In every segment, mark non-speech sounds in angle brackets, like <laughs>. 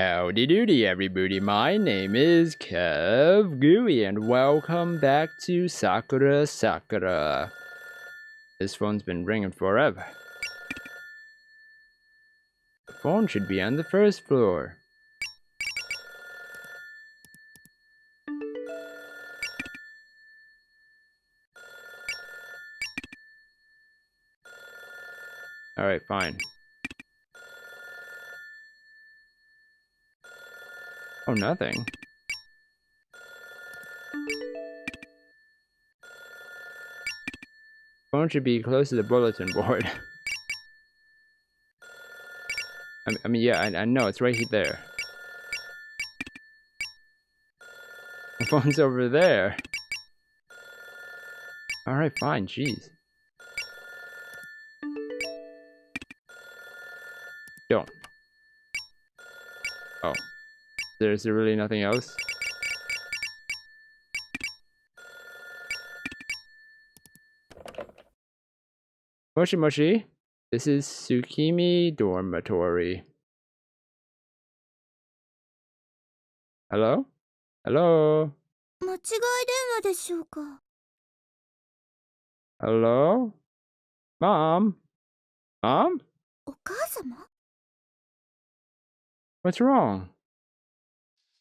Howdy doody everybody, my name is Kev Guuey and welcome back to Sakura Sakura. This phone's been ringing forever. The phone should be on the first floor. Alright, fine. Oh, nothing. Phone should be close to the bulletin board. <laughs> I, mean, yeah, I, I know, it's right here there. The phone's over there. Alright, fine, jeez. Don't. Oh. There's really nothing else? Moshi Moshi, this is Tsukimi Dormitory. Hello? Hello? 間違い電話でしょうか Hello? Mom? Mom? お母様 What's wrong?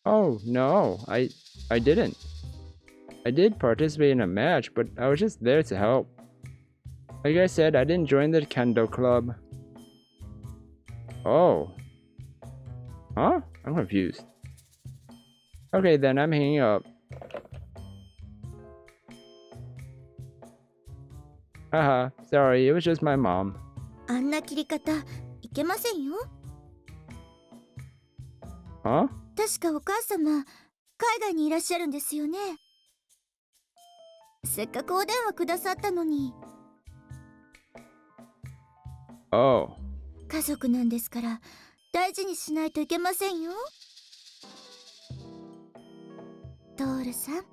Oh, no, I I didn't. I did participate in a match, but I was just there to help. Like I said, I didn't join the kendo club. Oh. Huh? I'm confused. Okay, then I'm hanging up. Haha, sorry, it was just my mom. あんな切り方いけませんよ Huh? 確かお母様海外にいらっしゃるんですよね。せっかくお電話くださったのに。Oh. 家族なんですから大事にしないといけませんよ。トールさん。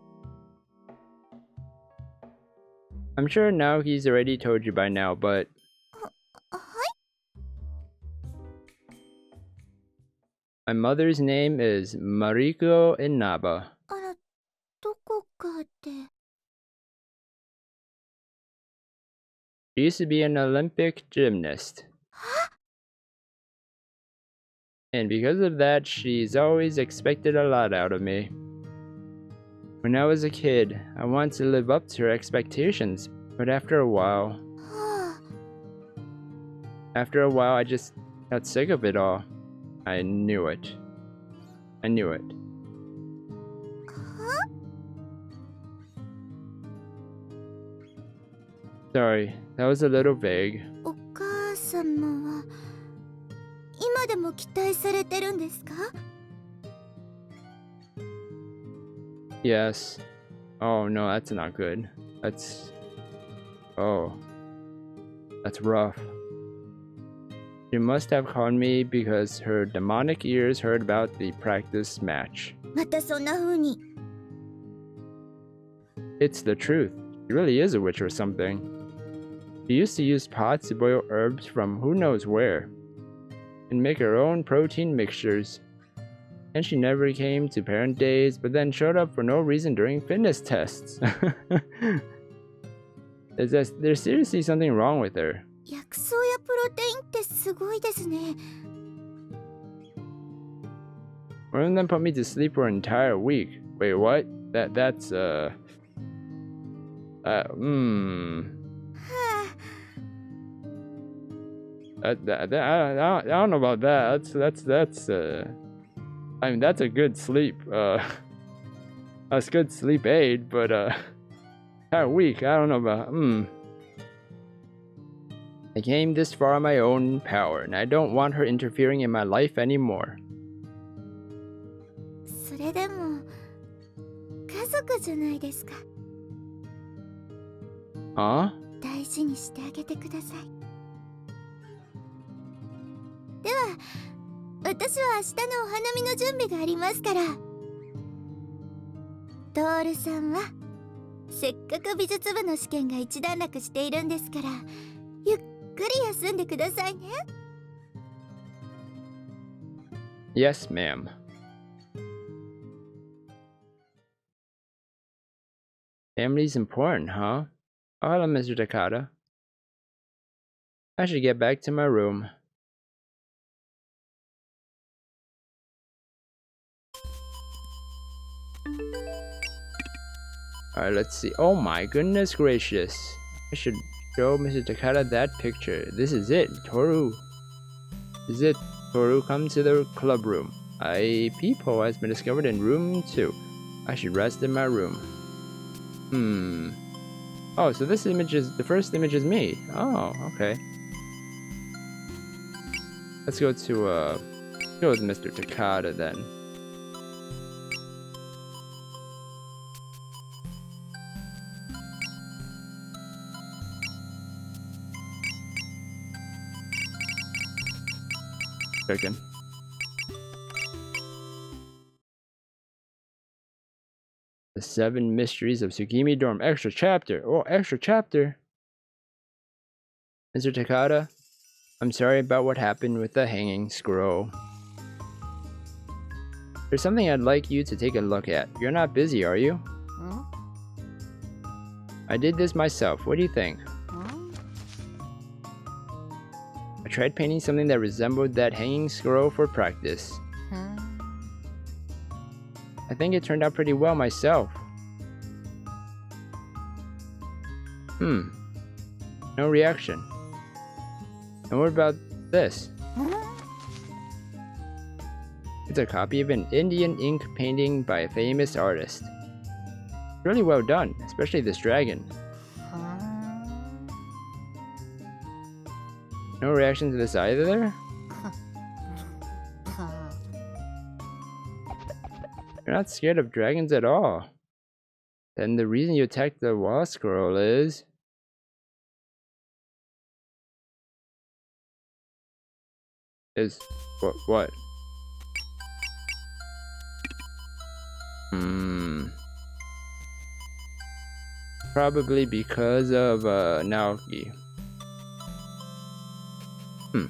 I'm sure now he's already told you by now, but my mother's name is Mariko Inaba. あらどこかで She used to be an Olympic gymnast. And because of that, she's always expected a lot out of me. When I was a kid, I wanted to live up to her expectations, but after a while, <gasps> は after a while, I just got sick of it all. I knew it. I knew it. あは Sorry, that was a little vague. お母様は今でも期待されてるんですか Yes. Oh no, that's not good. That's. Oh. That's rough. She must have called me because her demonic ears heard about the practice match. またそんな風に It's the truth. She really is a witch or something. She used to use pots to boil herbs from who knows where and make her own protein mixtures. And she never came to parent days, but then showed up for no reason during fitness tests. <laughs> Is this, there's seriously something wrong with her. 薬草やプロテイン ってすごいですね One of them put me to sleep for an entire week. Wait, what? That that's uh. Uh, hmm. は <sighs> That, that, that, I, I, don't, I don't know about that. That's that's that's uh. I mean, that's a good sleep. Uh, <laughs> that's good sleep aid, but uh, <laughs> that week I don't know about. Hmm. I came this far on my own power, and I don't want her interfering in my life anymore. あそれでも家族じゃないですか Huh? 大事にしてあげてくださいでは私は明日のお花見の準備がありますからトールさんはせっかく美術部の試験が一段落しているんですからゆっくり休んでくださいね。Yes, ma'am. Family's important, huh? Hola, Mr. Takata. I should get back to my room. Alright, let's see. Oh my goodness gracious. I should show Mr. Takata that picture. This is it, Toru. Is it, Toru. Come to the club room. A peephole has been discovered in room 2. I should rest in my room. Hmm. Oh, so this image is, the first image is me. Oh, okay. Let's go to, uh, go with Mr. Takata then. Chicken. The Seven Mysteries of Tsukimi Dorm. Extra chapter. Oh, extra chapter. Mr. Takata, I'm sorry about what happened with the hanging scroll. There's something I'd like you to take a look at. You're not busy, are you? Hmm? I did this myself. What do you think? I tried painting something that resembled that hanging scroll for practice. Hmm? I think it turned out pretty well myself. Hmm. No reaction. And what about this? Hmm? It's a copy of an Indian ink painting by a famous artist. Really well done, especially this dragon. No reaction to this either? You're not scared of dragons at all. Then the reason you attacked the wall scroll is... Is... What? What? Hmm... Probably because of, uh, Naoki. Hmm.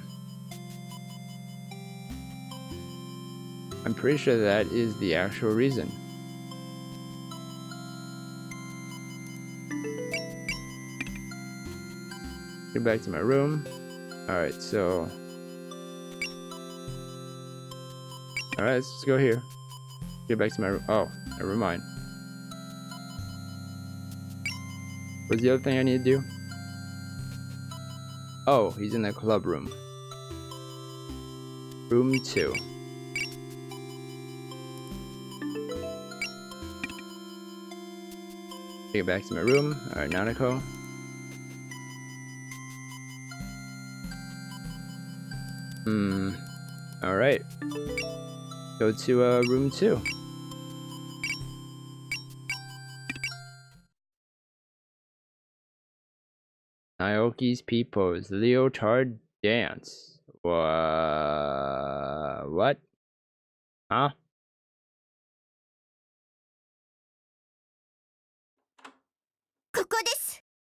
I'm pretty sure that is the actual reason. Get back to my room. Alright, so... Alright, let's go here. Get back to my room. Oh, never mind. What's the other thing I need to do? Oh, he's in the club room. Room 2. Get back to my room. Alright, Nanako. Hmm. Alright. Go to uh, room 2. Naoki's People's Leotard Dance. Wha- what? Huh?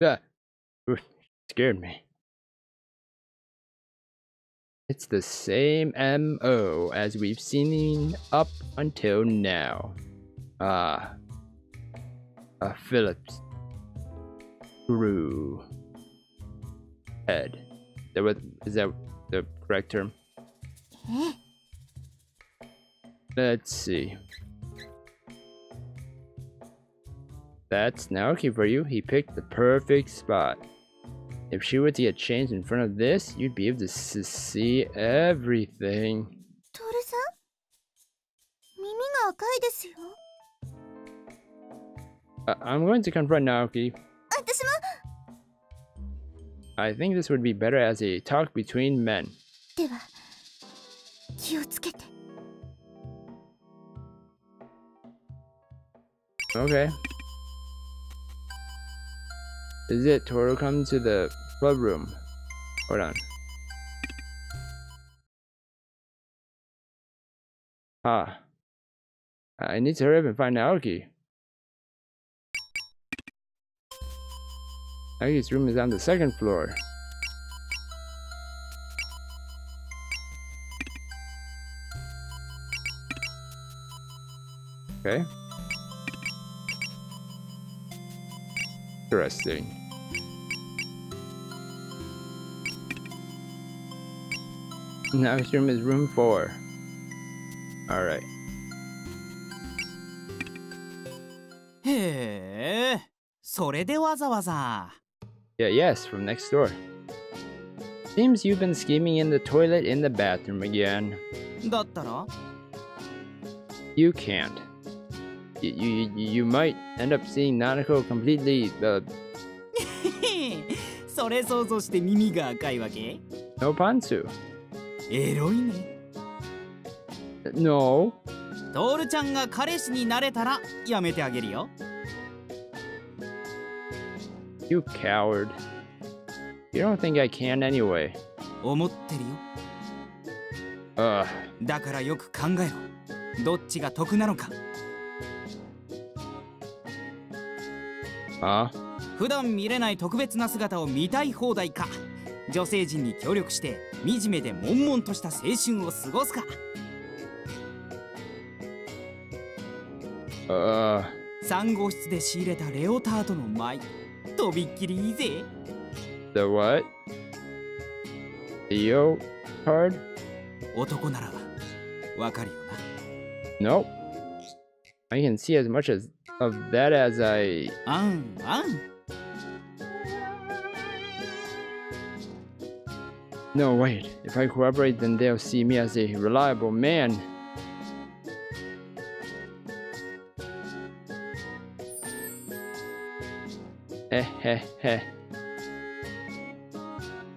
Yeah. scared me. It's the same MO as we've seen up until now. Ah. Uh, a Phillips screw head. That was, is that the correct term? <gasps> Let's see. That's now okay for you. He picked the perfect spot. If she were to get changed in front of this, you'd be able to see everything. Uh, I'm going to confront Naoki. I think this would be better as a talk between men. Okay. Is it, Toru, come to the club room. Hold on. Ah. I need to hurry up and find Naoki. Naoki's room is on the second floor. Okay. Interesting. Next room is room four. Alright. へえそれでわざわざ Yeah, yes, from next door. Seems you've been scheming in the toilet in the bathroom again. だったら You can't. You, you, you might end up seeing Nanako completely the それ想像して耳が赤いわけ no pantsu. エロいね No. トールちゃんが彼氏になれたらやめてあげるよ You coward. You don't think I can anyway. 思ってるよ Ugh. だからよく考えろどっちが得なのか Huh? 普段見れない特別な姿を見たい放題か女性陣に協力して惨めで悶々とした青春を過ごすか Uh. 3号室で仕入れたレオタードの舞とびっきりいいぜ The what? The yo card? 男ならわかるよな Nope. I can see as much as of that as I あんあん No, wait. If I cooperate, then they'll see me as a reliable man. Eh, heh, heh.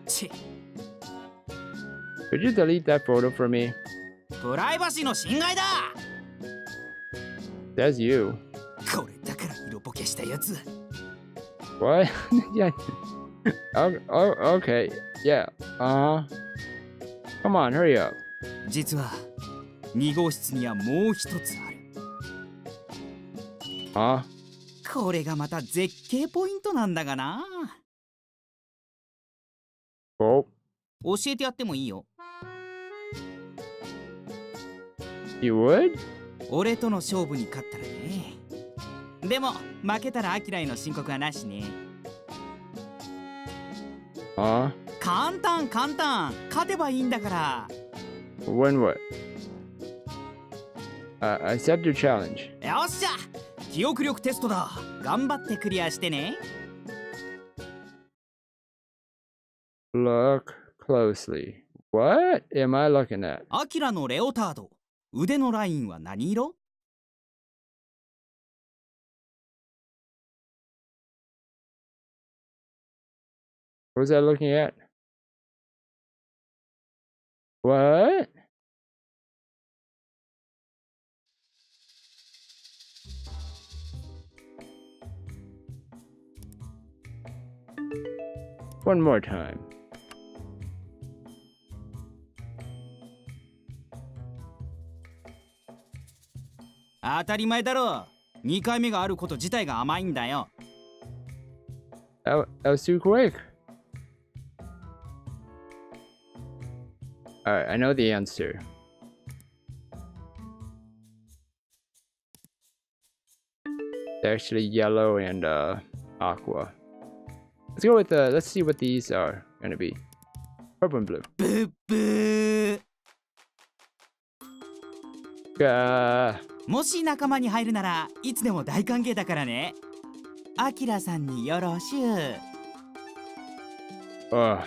チ Could you delete that photo for me? プライバシーの侵害だ That's you. これだから色ボケしたやつ What? <laughs> yeah. oh, oh, okay. Yeah. Uh huh. Come on, hurry up. 実は2号室にはもう一つある Huh? これがまた絶景ポイントなんだがな Oh, 教えてやってもいいよ you would? 俺との勝負に勝ったらねでも負けたらアキラへの申告はなしね Huh? 簡単簡単勝てばいいんだから When what? Uh, accept your challenge. よっしゃ記憶力テストだ頑張ってクリアしてね Look closely. What am I looking at? アキラのレオタード腕のラインは何色 What was I looking at? What? one more time. That, that was too quick. Alright, I know the answer. They're actually yellow and uh, aqua. Let's go with the. Let's see what these are gonna be. Purple and blue. ブッブー Uh, もし仲間に入るならいつでも大歓迎だからねアキラさんによろしゅう uh.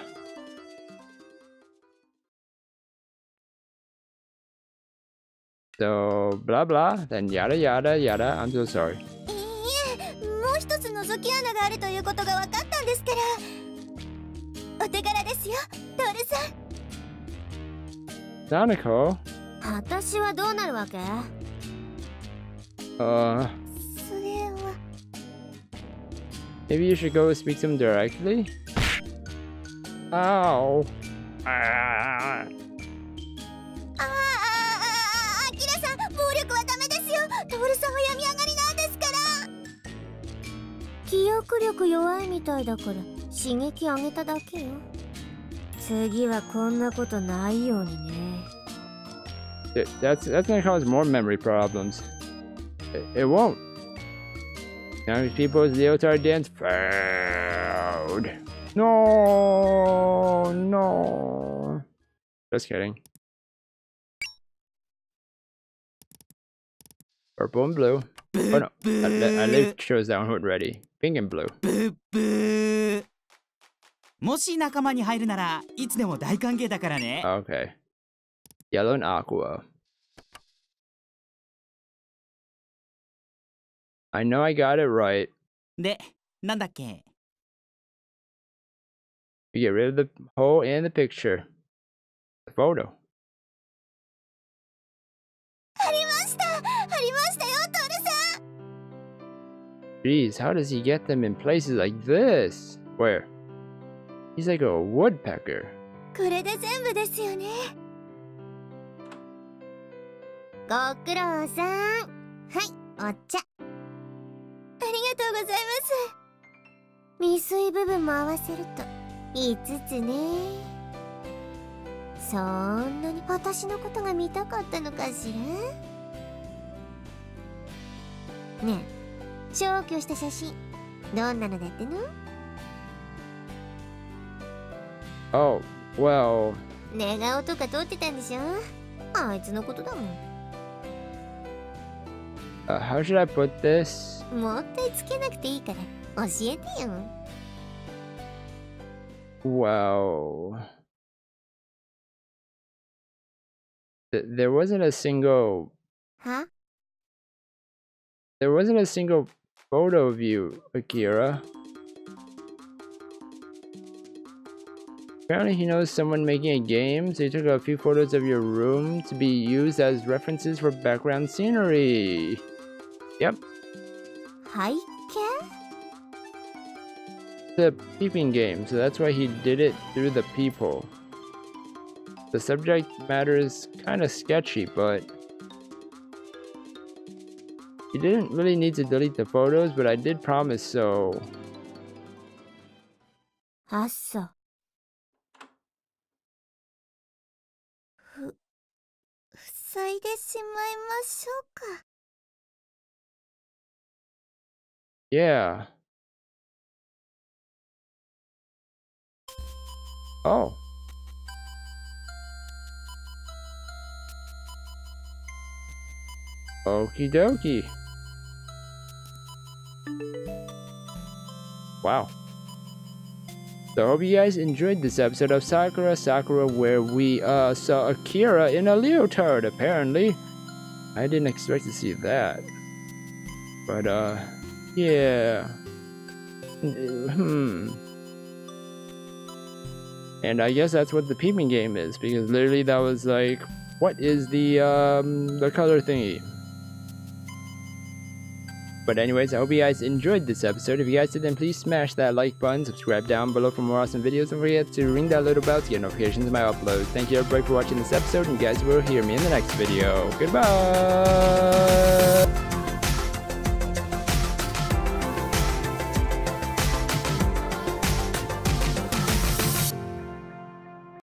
So blah blah, then yada yada yada. I'm so sorry. き穴があるということが分かったんですからお手柄ですよトールさん Nanako. 私はどうなるわけ？Uh, それは maybe you should go speak to him directly? Ow. Ah. 記憶力弱いみたいだから刺激あげただけよ次はこんなことないようにね Th- That's that's gonna cause more memory problems. It, it won't. Young people's leotard dance failed. No, no. Just kidding. Purple and blue. Oh no, I, I leave shows down hood ready. Pink and blue. ブッブーもし仲間に入るならいつでも大歓迎だからね Okay. Yellow and aqua. I know I got it right. でなんだっけ We get rid of the hole in the picture. The photo. Jeez, how does he get them in places like this? Where? He's like a woodpecker. これで全部ですよね。ご苦労さん。はいお茶。ありがとうございます。未遂部分も合わせると5つね。そんなに私のことが見たかったのかしら？ねえ。消去した写真どんなのだっての Oh, well, 寝顔とか撮ってたんでしょあいつのことだもん uh, how should I put this? もったいつけなくていいから教えてよ Well, th- there wasn't a single, は there wasn't a single photo of you, Akira. Apparently, he knows someone making a game, so he took a few photos of your room to be used as references for background scenery. Yep, 背景 the peeping game, so that's why he did it through the people. The subject matter is kind of sketchy, but you didn't really need to delete the photos, but I did promise, so... Asso. Yeah. Oh. Okie dokie. Wow. So I hope you guys enjoyed this episode of Sakura Sakura where we uh saw Akira in a leotard apparently. I didn't expect to see that. But uh yeah. Hmm. And I guess that's what the peeping game is, because literally that was like, what is the um the color thingy? But anyways, I hope you guys enjoyed this episode. If you guys did, then please smash that like button, subscribe down below for more awesome videos, don't forget to ring that little bell to get notifications of my uploads. Thank you everybody for watching this episode, and you guys will hear me in the next video. Goodbye!